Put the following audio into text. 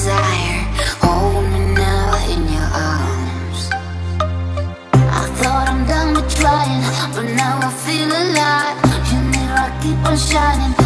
desire. Me now in your arms. I thought I'm done with trying But now I feel alive. You know I keep on shining.